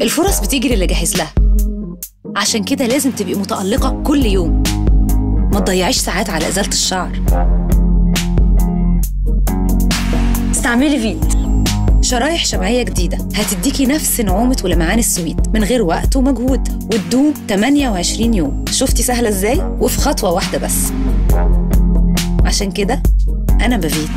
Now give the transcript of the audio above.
الفرص بتيجي للي جاهز لها. عشان كده لازم تبقي متألقة كل يوم. ما تضيعيش ساعات على إزالة الشعر. استعملي فيت. شرايح شمعية جديدة هتديكي نفس نعومة ولمعان السويت من غير وقت ومجهود وتدوم 28 يوم. شفتي سهلة إزاي؟ وفي خطوة واحدة بس. عشان كده أنا بفيت.